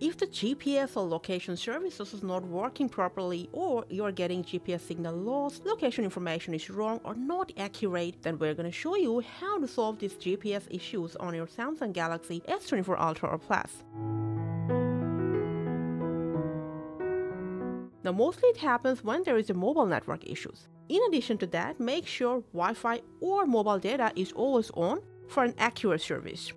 If the GPS or location services is not working properly or you are getting GPS signal loss, location information is wrong or not accurate, then we're going to show you how to solve these GPS issues on your Samsung Galaxy S24 Ultra or Plus. Now mostly it happens when there is a mobile network issues. In addition to that, make sure Wi-Fi or mobile data is always on for an accurate service.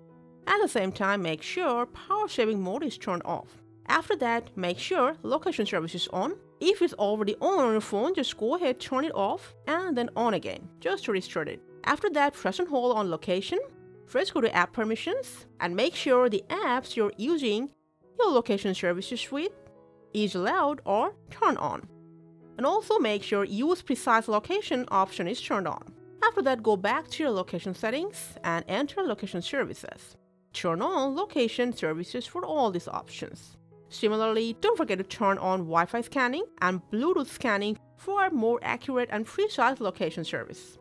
At the same time, make sure power saving mode is turned off. After that, make sure location service is on. If it's already on on your phone, just go ahead, turn it off, and then on again, just to restart it. After that, press and hold on location. First go to app permissions, and make sure the apps you're using your location services with is allowed or turned on. And also make sure use precise location option is turned on. After that, go back to your location settings and enter location services turn on location services for all these options. Similarly, don't forget to turn on Wi-Fi scanning and Bluetooth scanning for a more accurate and precise location service.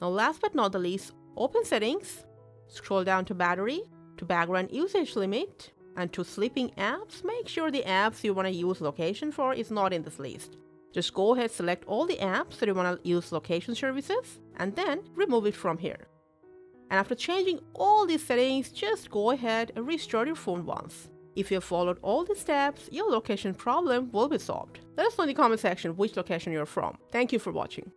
Now last but not the least, open settings, scroll down to battery, to background usage limit, and to sleeping apps, make sure the apps you want to use location for is not in this list. Just go ahead select all the apps that you want to use location services and then remove it from here. And after changing all these settings, just go ahead and restart your phone once. If you have followed all these steps, your location problem will be solved. Let us know in the comment section which location you're from. Thank you for watching.